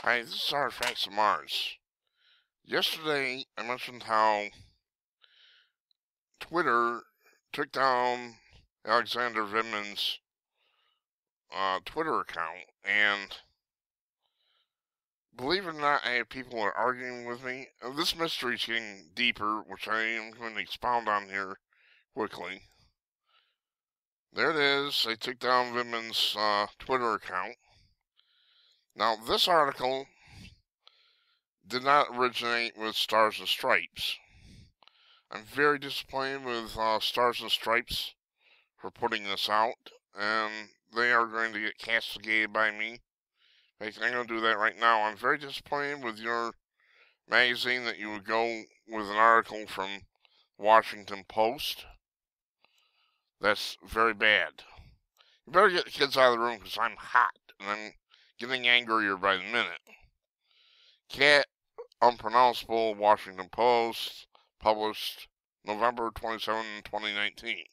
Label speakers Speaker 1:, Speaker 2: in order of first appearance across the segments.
Speaker 1: Hi, this is Artifacts of Mars. Yesterday, I mentioned how Twitter took down Alexander Vindman's uh, Twitter account, and believe it or not, I have people are arguing with me. Uh, this mystery is getting deeper, which I am going to expound on here quickly. There it is. They took down Vindman's uh, Twitter account. Now, this article did not originate with Stars and Stripes. I'm very disappointed with uh, Stars and Stripes for putting this out, and they are going to get castigated by me. In fact, I'm going to do that right now. I'm very disappointed with your magazine that you would go with an article from Washington Post. That's very bad. You better get the kids out of the room because I'm hot and I'm getting angrier by the minute. Cat Unpronounceable Washington Post published November 27, 2019.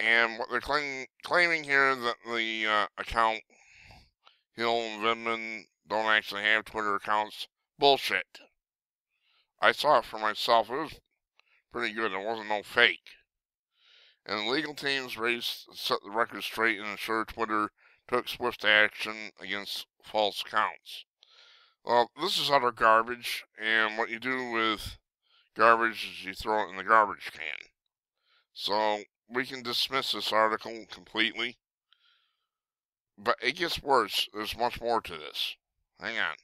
Speaker 1: And what they're claim, claiming here that the uh, account Hill and Vindman don't actually have Twitter accounts. Bullshit. I saw it for myself. It was pretty good. It wasn't no fake. And the legal teams raised, set the record straight and ensured Twitter took swift action against false counts. Well, this is utter garbage, and what you do with garbage is you throw it in the garbage can. So we can dismiss this article completely. But it gets worse. There's much more to this. Hang on.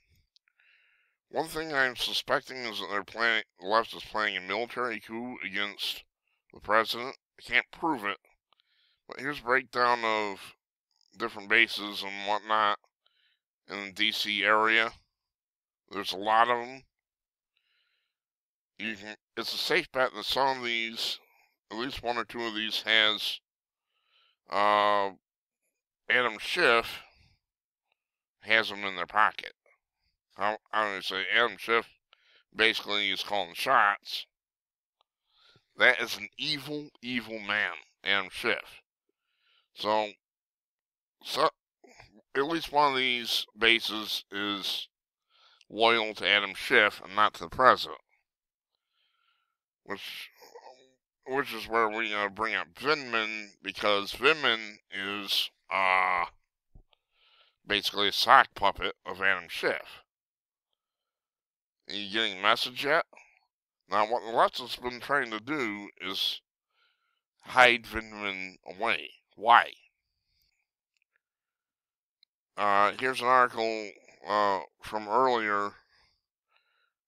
Speaker 1: One thing I'm suspecting is that they're planning, the left is planning a military coup against the president. I can't prove it, but here's a breakdown of different bases and whatnot in the D.C. area. There's a lot of them. You can. It's a safe bet that some of these, at least one or two of these, has uh, Adam Schiff has them in their pocket. I, going to say Adam Schiff basically is calling shots. That is an evil, evil man, Adam Schiff. So, so at least one of these bases is loyal to Adam Schiff and not to the president. Which which is where we uh, bring up Vindman because Vindman is uh basically a sock puppet of Adam Schiff. Are you getting a message yet? Now, what the left has been trying to do is hide Vindman away. Why? Uh, here's an article uh, from earlier,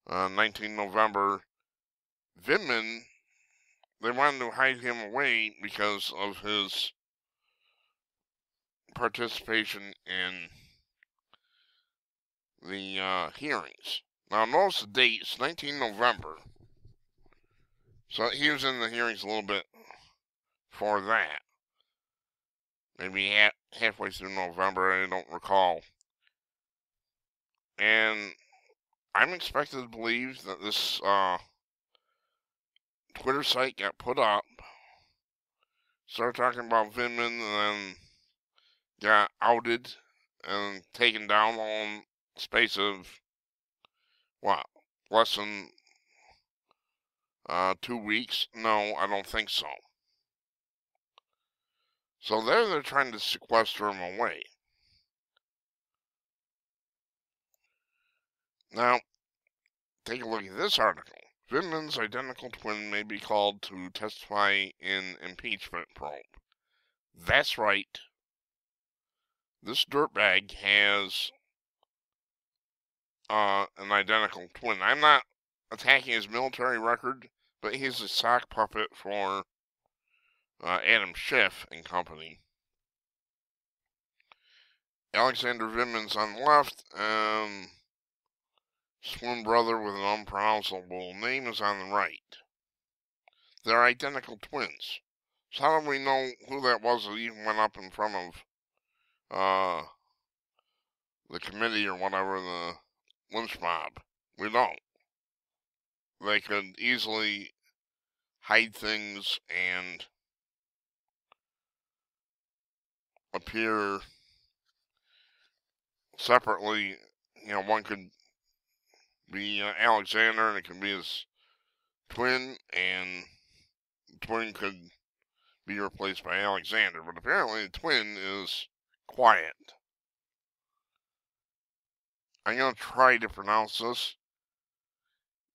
Speaker 1: uh, 19 November. Vindman, they wanted to hide him away because of his participation in the uh, hearings. Now, notice the date, it's 19 November. So he was in the hearings a little bit for that. Maybe ha- halfway through November, I don't recall. And I'm expected to believe that this uh, Twitter site got put up, started talking about Vindman, and then got outed and taken down on space of what less than uh, two weeks? No, I don't think so. So there they're trying to sequester him away. Now, take a look at this article. Vindman's identical twin may be called to testify in impeachment probe. That's right. This dirtbag has uh, an identical twin. I'm not attacking his military record, but he's a sock puppet for uh, Adam Schiff and company. Alexander Vindman's on the left, and twin brother with an unpronounceable name is on the right. They're identical twins. So how do we know who that was that even went up in front of uh, the committee or whatever, the lynch mob. We don't. They could easily hide things and appear separately, you know, one could be uh, Alexander and it could be his twin, and twin could be replaced by Alexander. But apparently, the twin is quiet. I'm going to try to pronounce this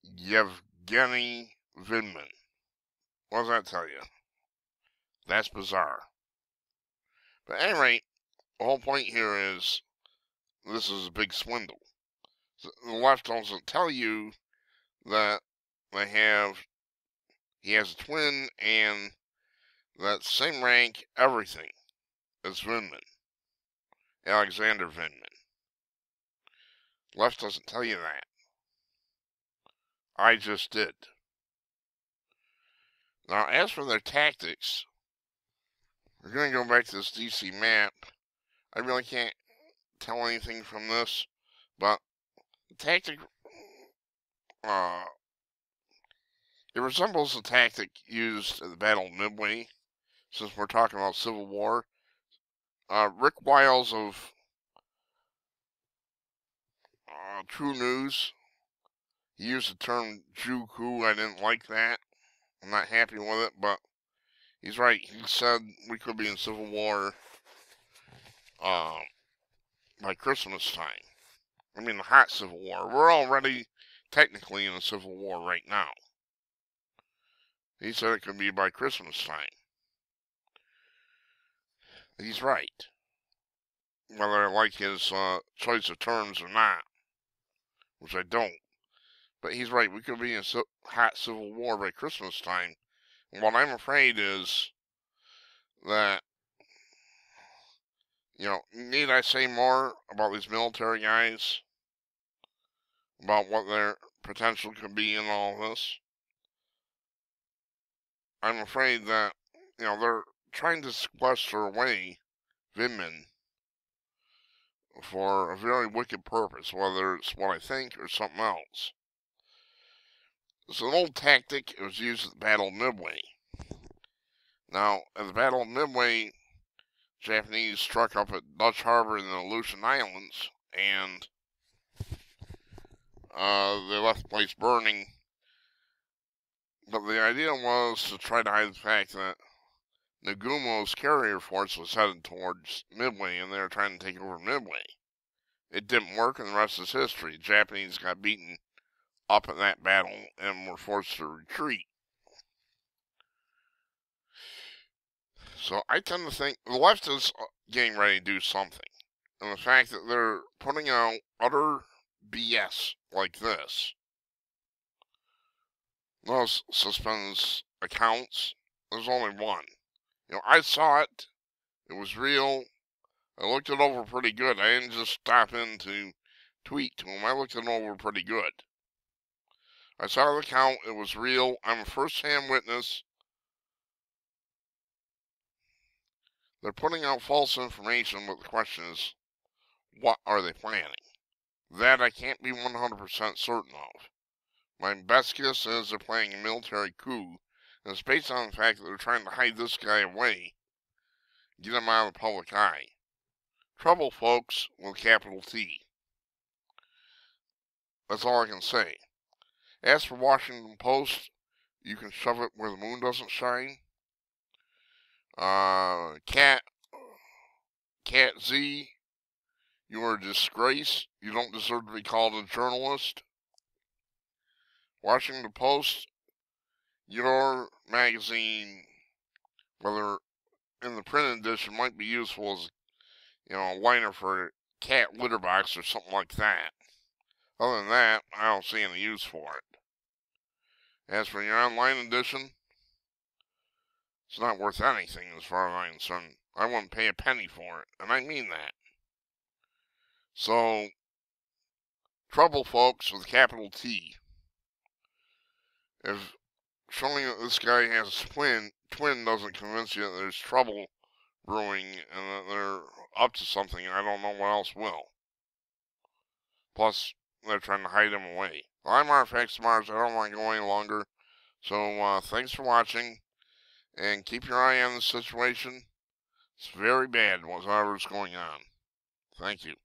Speaker 1: Yevgeny Vindman. What does that tell you? That's bizarre. But at any rate, the whole point here is this is a big swindle. The left doesn't tell you that they have he has a twin and that same rank everything as Vindman. Alexander Vindman. Left doesn't tell you that. I just did. Now, as for their tactics, we're going to go back to this DC map. I really can't tell anything from this, but the tactic, uh, it resembles the tactic used at the Battle of Midway, since we're talking about Civil War. Uh, Rick Wiles of uh, TruNews, he used the term coup. I didn't like that. I'm not happy with it, but he's right. He said we could be in civil war uh, by Christmas time. I mean, the hot civil war. We're already technically in a civil war right now. He said it could be by Christmas time. He's right. Whether I like his uh, choice of terms or not, which I don't. But he's right. We could be in a hot civil war by Christmas time. What I'm afraid is that, you know, need I say more about these military guys? About what their potential could be in all this? I'm afraid that, you know, they're trying to sequester away Vindman for a very wicked purpose, whether it's what I think or something else. It's an old tactic. It was used at the Battle of Midway. Now, at the Battle of Midway, Japanese struck up at Dutch Harbor in the Aleutian Islands, and uh, they left the place burning. But the idea was to try to hide the fact that Nagumo's carrier force was headed towards Midway, and they were trying to take over Midway. It didn't work, and the rest is history. The Japanese got beaten up in that battle forced to retreat. So I tend to think the left is uh, getting ready to do something. And the fact that they're putting out utter BS like this, those suspends accounts, there's only one. You know, I saw it. It was real. I looked it over pretty good. I didn't just stop in to tweet to him. I looked it over pretty good. I saw the count. It was real. I'm a first-hand witness. They're putting out false information, but the question is, what are they planning? That I can't be 100% certain of. My best guess is they're planning a military coup, and it's based on the fact that they're trying to hide this guy away, get him out of the public eye. Trouble, folks, with capital T. That's all I can say. As for Washington Post, you can shove it where the moon doesn't shine. Uh, Cat, Cat Z, you are a disgrace. You don't deserve to be called a journalist. Washington Post, your magazine, whether in the print edition, might be useful as, you know, a liner for a cat litter box or something like that. Other than that, I don't see any use for it. As for your online edition, it's not worth anything as far as I'm concerned. I wouldn't pay a penny for it, and I mean that. So, trouble, folks, with capital T. If showing that this guy has a twin, twin doesn't convince you that there's trouble brewing and that they're up to something, I don't know what else will. Plus, they're trying to hide him away. I'm Artifacts Mars. I don't want to go any longer. So, uh, thanks for watching. And keep your eye on the situation. It's very bad, whatever's going on. Thank you.